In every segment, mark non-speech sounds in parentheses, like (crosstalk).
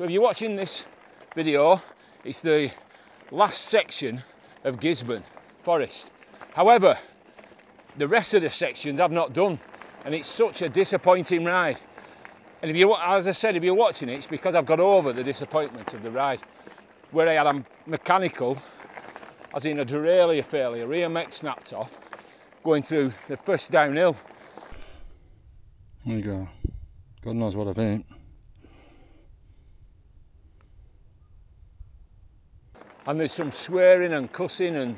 So if you're watching this video, it's the last section of Gisburn Forest. However, the rest of the sections I've not done and it's such a disappointing ride. And if you, as I said, if you're watching it, it's because I've got over the disappointment of the ride. Where I had a mechanical, as in a derailleur failure, rear mech snapped off, going through the first downhill. There you go. God knows what I think. And there's some swearing and cussing and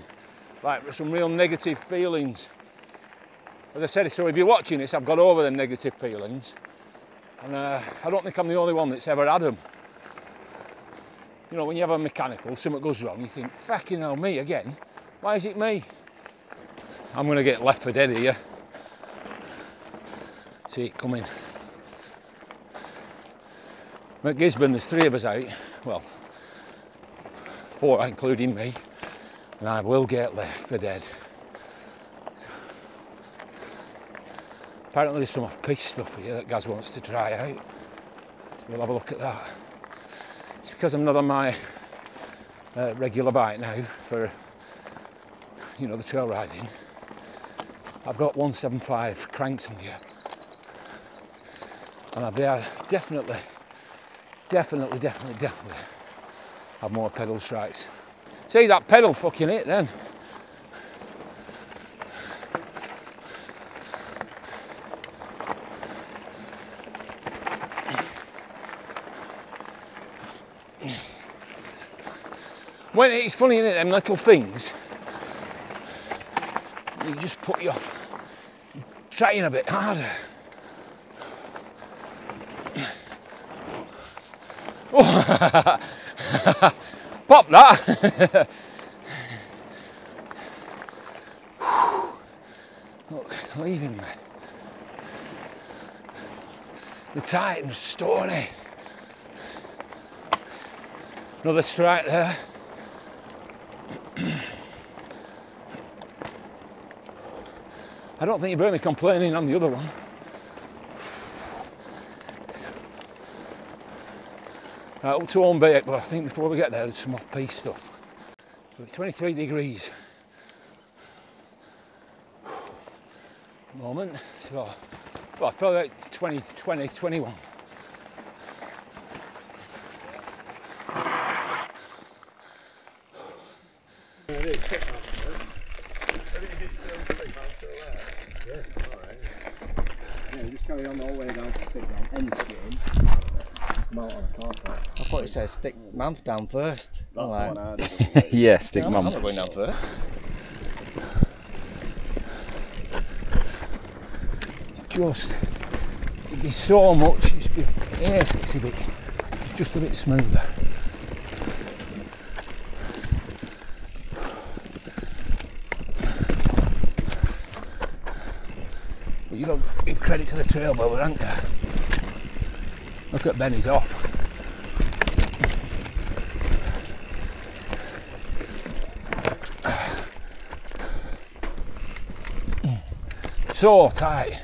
like some real negative feelings. As I said, so if you're watching this, I've got over the negative feelings. And uh, I don't think I'm the only one that's ever had them. You know, when you have a mechanical, something goes wrong, you think, fucking hell, me again? Why is it me? I'm going to get left for dead here. See it coming. At Gisburn, there's three of us out. Well, four, including me. And I will get left for dead. Apparently there's some off-piste stuff here that Gaz wants to try out. So we'll have a look at that. It's because I'm not on my uh, regular bike now for, you know, the trail riding. I've got 175 cranks on here. And they are definitely, definitely, definitely, definitely have more pedal strikes. See that pedal fucking it then. when it's funny, isn't it, them little things, you just put you off trying a bit harder. (laughs) Oh, (laughs) (laughs) Pop that! (laughs) Look, leaving me. The Titan's stony. Another strike there. (clears throat) I don't think you've heard me complaining on the other one. Uh, up to bait, but I think before we get there, there's some off-piste stuff. So 23 degrees. Moment, so well, probably about 20, 20, 21. carry on all the way down to down end. Come on a car. I thought it said stick man down first. That's like, one I had. (laughs) yeah, stick I'm mum. not going down first. just it'd be so much it's be yes it's a bit it's just a bit smoother but you don't give credit to the trail mower haven't you look at Benny's off. So tight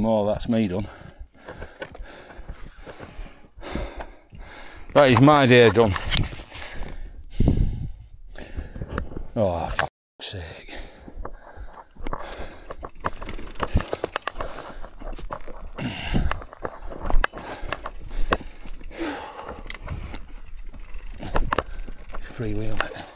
more, that's me done. That is my day done. Oh, for fuck's sake. freewheel it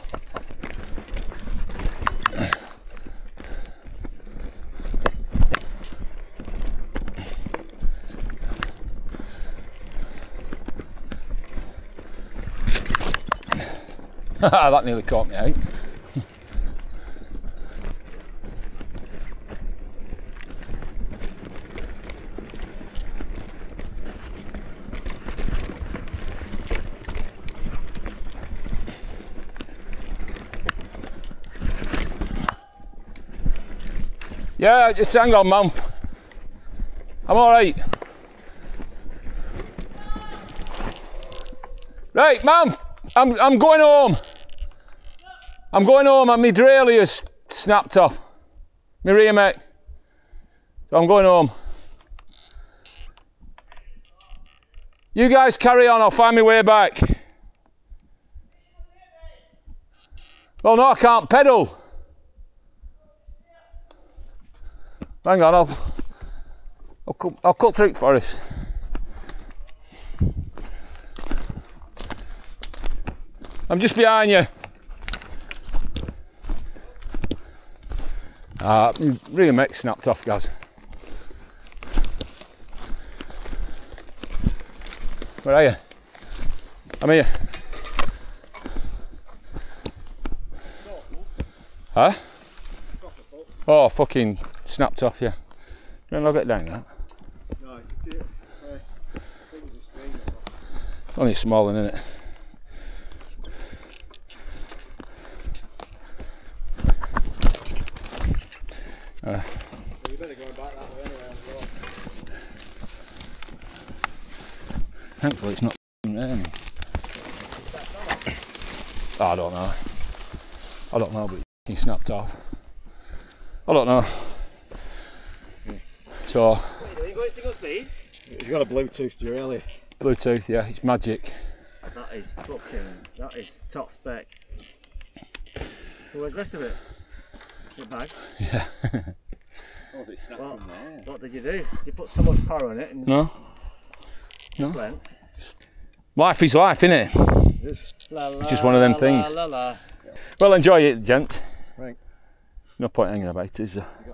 Ah, that nearly caught me out. Yeah, just hang on, mum. I'm all right. Right, mum. I'm I'm going home. I'm going home and my derailleur's snapped off. My rear mate. So I'm going home. You guys carry on, I'll find my way back. Well, no, I can't pedal. Hang on, I'll, I'll, I'll cut through for us. I'm just behind you. Ah, my rear mech snapped off, guys. Where are you? I'm here. Huh? Oh, fucking snapped off, yeah. You want to it down that? No, it's, uh, I think it's. Only a small one, isn't it? Well, you better go back that way anyway. as well. Thankfully, it's not raining. Oh, I don't know. I don't know, but he snapped off. I don't know. So, What are you doing? You going single speed? You've got a Bluetooth derailleur. Bluetooth, yeah, it's magic. That is fucking, that is top spec. So where's the rest of it? Your bag? Yeah. Oh, is it snapped Well, there? What did you do? Did you put so much power on it and No? Life is life, innit? La, la, it's just one of them la, things. Well, enjoy it, gent. Right. No point hanging about, is there?